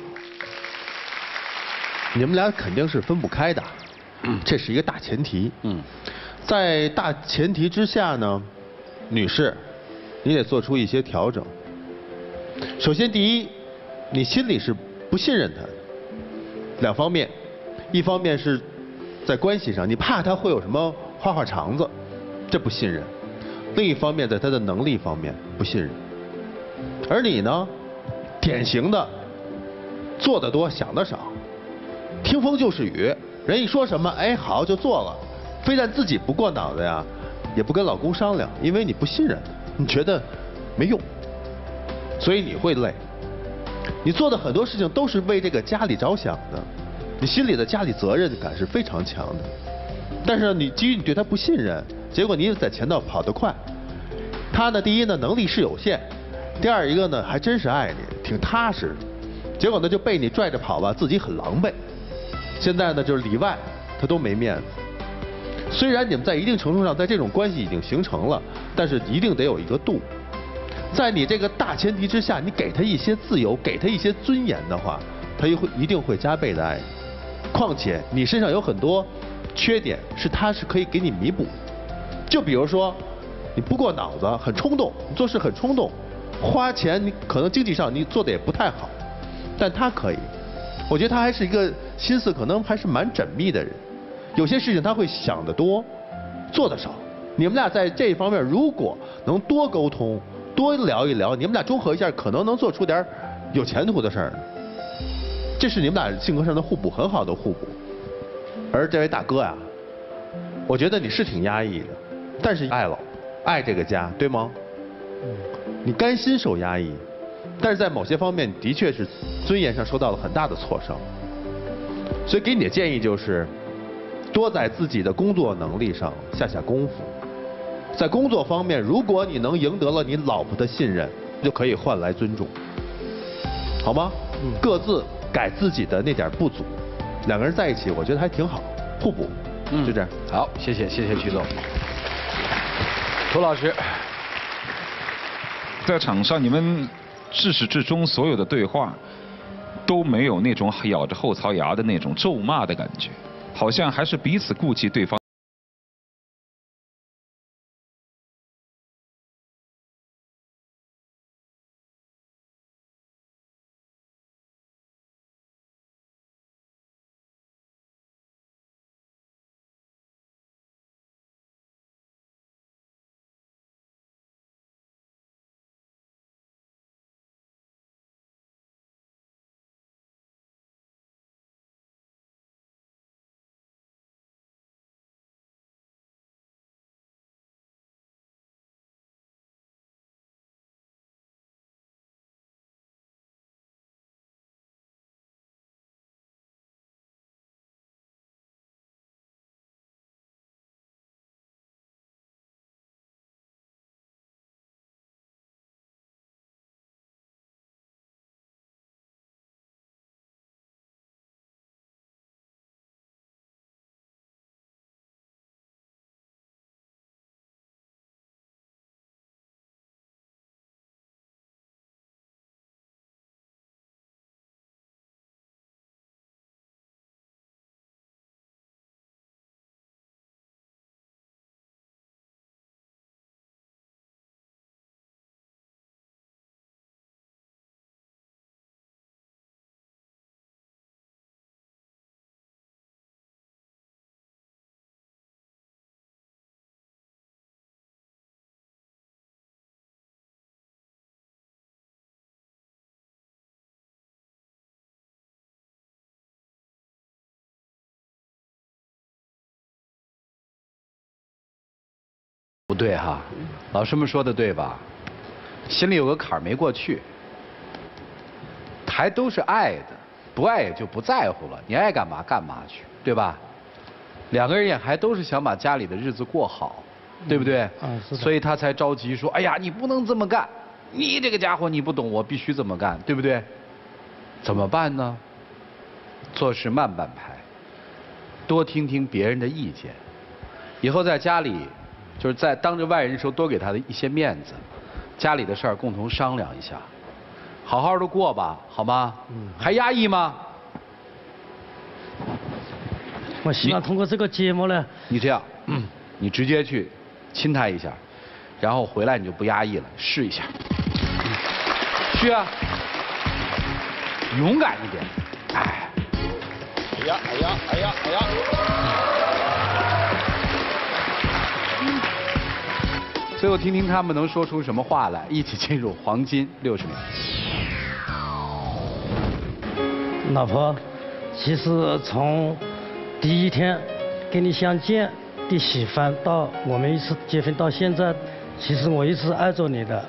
[SPEAKER 6] 你们俩肯定是分不开的，这是一个大前提。嗯，在大前提之下呢，女士，你得做出一些调整。首先，第一，你心里是不信任他的，两方面，一方面是在关系上，你怕他会有什么花花肠子，这不信任；另一方面，在他的能力方面不信任。而你呢，典型的做的多想的少，听风就是雨，人一说什么，哎好就做了，非但自己不过脑子呀，也不跟老公商量，因为你不信任，你觉得没用，所以你会累。你做的很多事情都是为这个家里着想的，你心里的家里责任感是非常强的，但是你基于你对他不信任，结果你在前头跑得快，他呢第一呢能力是有限。第二一个呢，还真是爱你，挺踏实，结果呢就被你拽着跑吧，自己很狼狈。现在呢就是里外他都没面子。虽然你们在一定程度上在这种关系已经形成了，但是一定得有一个度。在你这个大前提之下，你给他一些自由，给他一些尊严的话，他也会一定会加倍的爱你。况且你身上有很多缺点，是他是可以给你弥补。就比如说，你不过脑子，很冲动，做事很冲动。花钱你可能经济上你做的也不太好，但他可以，我觉得他还是一个心思可能还是蛮缜密的人，有些事情他会想得多，做的少。你们俩在这一方面如果能多沟通，多聊一聊，你们俩综合一下，可能能做出点有前途的事儿。这是你们俩性格上的互补，很好的互补。而这位大哥呀，我觉得你是挺压抑的，但是爱了，爱这个家，对吗？嗯。你甘心受压抑，但是在某些方面的确是尊严上受到了很大的挫伤，所以给你的建议就是，多在自己的工作能力上下下功夫，在工作方面，如果你能赢得了你老婆的信任，就可以换来尊重，好吗？各自改自己的那点不足，两个人在一起，我觉得还挺好，互补，就这样。
[SPEAKER 2] 好，谢谢谢谢曲总，涂老师。
[SPEAKER 7] 在场上，你们至始至终所有的对话都没有那种咬着后槽牙的那种咒骂的感觉，好像还是彼此顾及对方。
[SPEAKER 2] 不对哈，老师们说的对吧？心里有个坎儿没过去，还都是爱的，不爱也就不在乎了，你爱干嘛干嘛去，对吧？两个人也还都是想把家里的日子过好，对不对？
[SPEAKER 9] 嗯，是
[SPEAKER 2] 所以他才着急说：“哎呀，你不能这么干，你这个家伙你不懂，我必须这么干，对不对？”怎么办呢？做事慢半拍，多听听别人的意见，以后在家里，就是在当着外人的时候多给他的一些面子，家里的事儿共同商量一下，好好的过吧，好吗？嗯。还压抑吗？
[SPEAKER 9] 我希望通过这个节目呢，
[SPEAKER 2] 你这样，你直接去亲他一下，然后回来你就不压抑了，试一下。去啊，勇敢一点，哎。哎呀，哎呀，哎呀，哎呀！最后听听他们能说出什么话来，一起进入黄金六十秒。
[SPEAKER 9] 老婆，其实从第一天跟你相见的喜欢到我们一次结婚到现在，其实我一直爱着你的，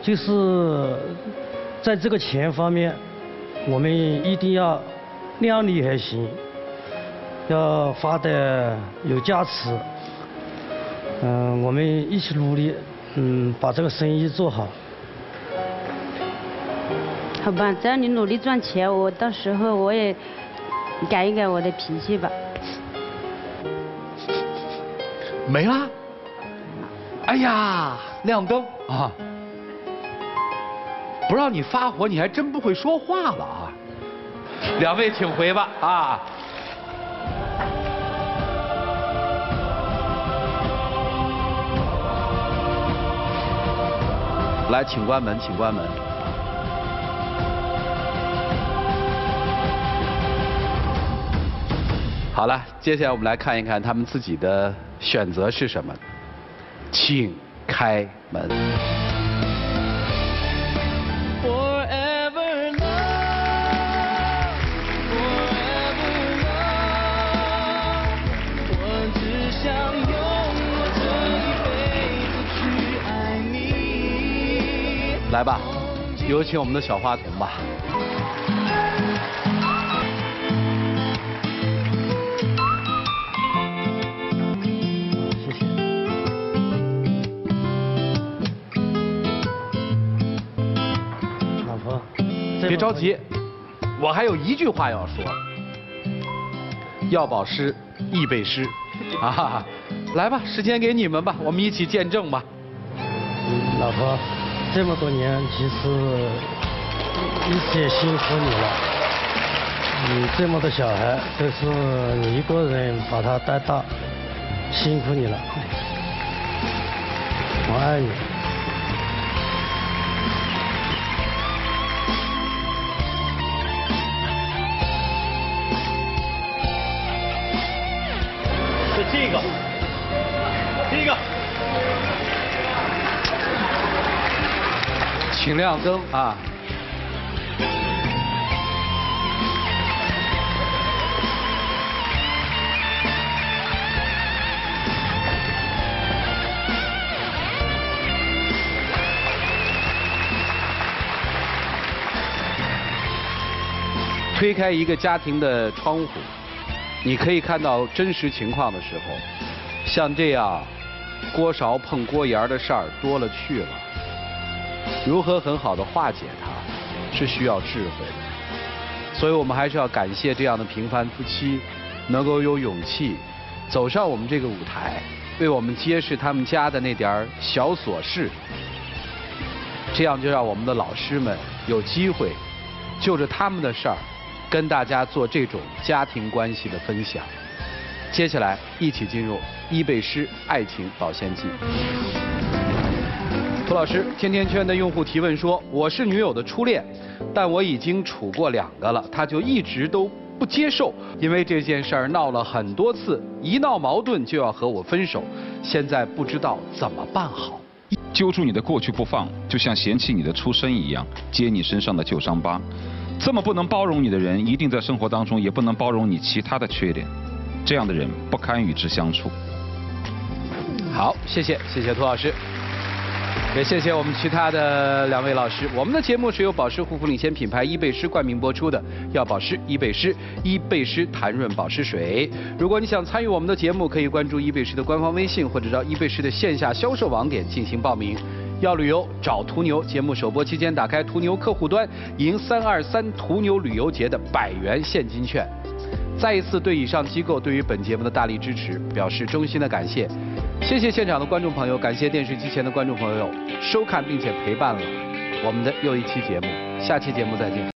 [SPEAKER 9] 就是在这个钱方面，我们一定要。量力而行，要花的有价值。嗯，我们一起努力，嗯，把这个生意做好。
[SPEAKER 8] 好吧，只要你努力赚钱，我到时候我也改一改我的脾气吧。
[SPEAKER 2] 没啦？哎呀，亮灯啊！不让你发火，你还真不会说话了啊！两位请回吧啊！来，请关门，请关门。好了，接下来我们来看一看他们自己的选择是什么，请开门。来吧，有请我们的小花童吧。
[SPEAKER 9] 谢谢。老婆，
[SPEAKER 2] 别着急，我还有一句话要说。要保湿，易背诗。啊，来吧，时间给你们吧，我们一起见证吧。
[SPEAKER 9] 老婆。这么多年，其实一直也辛苦你了。你这么多小孩，都是你一个人把他带大，辛苦你了。我爱你。
[SPEAKER 2] 请亮灯啊！推开一个家庭的窗户，你可以看到真实情况的时候，像这样锅勺碰锅沿的事儿多了去了。如何很好的化解它，是需要智慧的。所以我们还是要感谢这样的平凡夫妻，能够有勇气走上我们这个舞台，为我们揭示他们家的那点儿小琐事。这样就让我们的老师们有机会就着他们的事儿，跟大家做这种家庭关系的分享。接下来一起进入伊贝诗爱情保鲜剂。涂老师，甜甜圈的用户提问说：“我是女友的初恋，但我已经处过两个了，她就一直都不接受，因为这件事儿闹了很多次，一闹矛盾就要和我分手，现在不知道怎么办好。”
[SPEAKER 7] 揪住你的过去不放，就像嫌弃你的出身一样，揭你身上的旧伤疤。这么不能包容你的人，一定在生活当中也不能包容你其他的缺点，这样的人不堪与之相处。
[SPEAKER 2] 好，谢谢，谢谢涂老师。也谢谢我们其他的两位老师。我们的节目是由保湿护肤领先品牌伊贝诗冠名播出的，要保湿伊贝诗，伊贝诗弹润保湿水。如果你想参与我们的节目，可以关注伊贝诗的官方微信，或者到伊贝诗的线下销售网点进行报名。要旅游找途牛，节目首播期间打开途牛客户端，赢三二三途牛旅游节的百元现金券。再一次对以上机构对于本节目的大力支持表示衷心的感谢，谢谢现场的观众朋友，感谢电视机前的观众朋友收看并且陪伴了我们的又一期节目，下期节目再见。